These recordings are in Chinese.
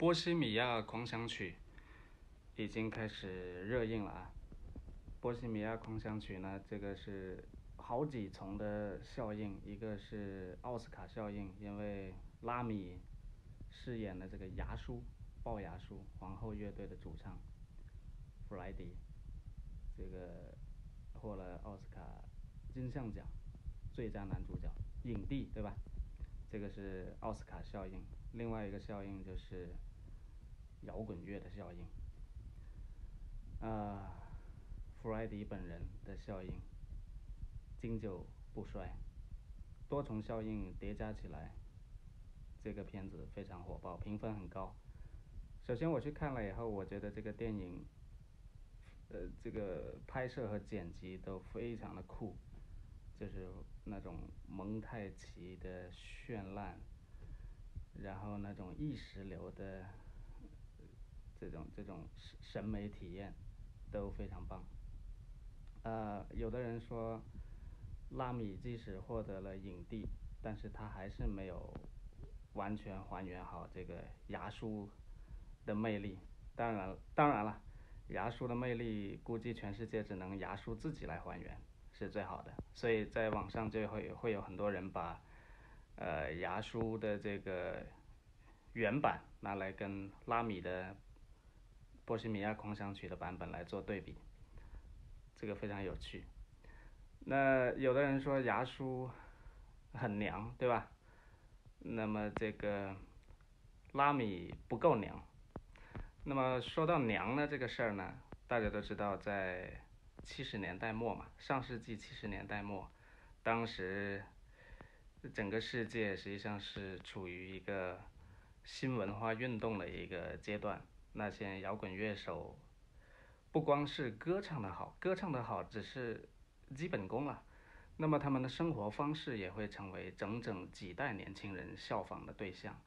波西米亚狂想曲已经开始热映了啊！波西米亚狂想曲呢，这个是好几重的效应，一个是奥斯卡效应，因为拉米饰演的这个牙叔龅牙叔皇后乐队的主唱弗莱迪，这个获了奥斯卡金像奖最佳男主角影帝，对吧？这个是奥斯卡效应，另外一个效应就是摇滚乐的效应，啊，弗莱迪本人的效应，经久不衰，多重效应叠加起来，这个片子非常火爆，评分很高。首先我去看了以后，我觉得这个电影，呃，这个拍摄和剪辑都非常的酷。就是那种蒙太奇的绚烂，然后那种意识流的这种这种审审美体验都非常棒。呃，有的人说，拉米即使获得了影帝，但是他还是没有完全还原好这个牙叔的魅力。当然，当然了，牙叔的魅力估计全世界只能牙叔自己来还原。是最好的，所以在网上就会会有很多人把，呃，牙叔的这个原版拿来跟拉米的《波西米亚狂想曲》的版本来做对比，这个非常有趣。那有的人说牙叔很娘，对吧？那么这个拉米不够娘。那么说到娘呢这个事儿呢，大家都知道在。七十年代末嘛，上世纪七十年代末，当时整个世界实际上是处于一个新文化运动的一个阶段。那些摇滚乐手不光是歌唱的好，歌唱的好只是基本功了，那么他们的生活方式也会成为整整几代年轻人效仿的对象。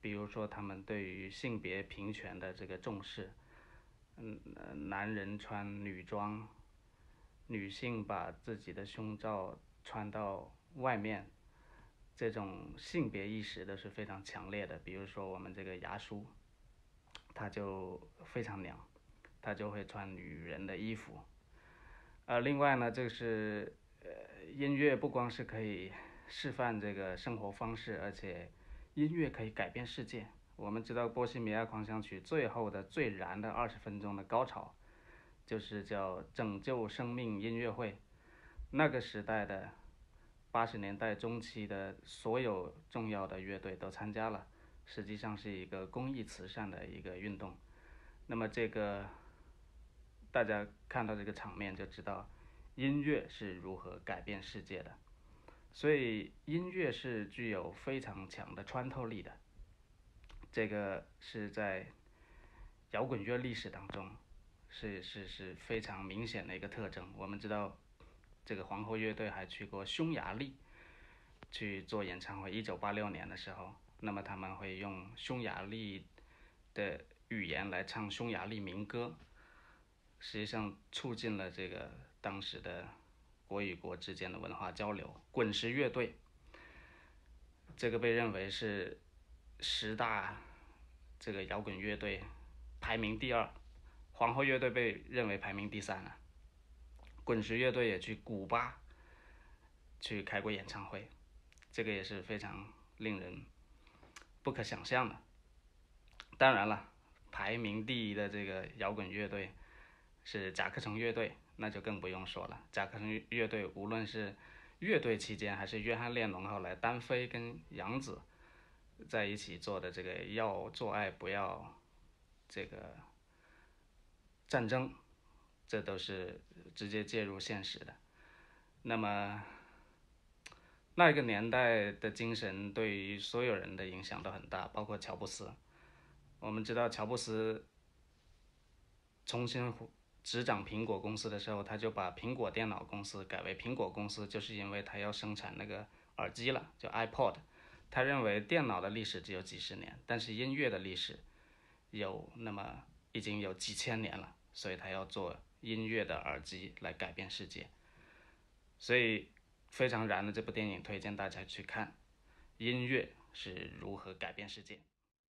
比如说，他们对于性别平权的这个重视。嗯，男人穿女装，女性把自己的胸罩穿到外面，这种性别意识都是非常强烈的。比如说我们这个牙叔，他就非常娘，他就会穿女人的衣服。呃，另外呢，就是呃，音乐不光是可以示范这个生活方式，而且音乐可以改变世界。我们知道《波西米亚狂想曲》最后的最燃的二十分钟的高潮，就是叫“拯救生命”音乐会。那个时代的八十年代中期的所有重要的乐队都参加了，实际上是一个公益慈善的一个运动。那么这个大家看到这个场面就知道，音乐是如何改变世界的。所以音乐是具有非常强的穿透力的。这个是在摇滚乐历史当中是是是非常明显的一个特征。我们知道，这个皇后乐队还去过匈牙利去做演唱会。一九八六年的时候，那么他们会用匈牙利的语言来唱匈牙利民歌，实际上促进了这个当时的国与国之间的文化交流。滚石乐队，这个被认为是。十大这个摇滚乐队排名第二，皇后乐队被认为排名第三了。滚石乐队也去古巴去开过演唱会，这个也是非常令人不可想象的。当然了，排名第一的这个摇滚乐队是甲壳虫乐队，那就更不用说了。甲壳虫乐队无论是乐队期间，还是约翰列侬后来单飞跟杨子。在一起做的这个要做爱不要这个战争，这都是直接介入现实的。那么那个年代的精神对于所有人的影响都很大，包括乔布斯。我们知道乔布斯重新执掌苹果公司的时候，他就把苹果电脑公司改为苹果公司，就是因为他要生产那个耳机了，就 iPod。他认为电脑的历史只有几十年，但是音乐的历史有那么已经有几千年了，所以他要做音乐的耳机来改变世界。所以非常燃的这部电影推荐大家去看，音乐是如何改变世界。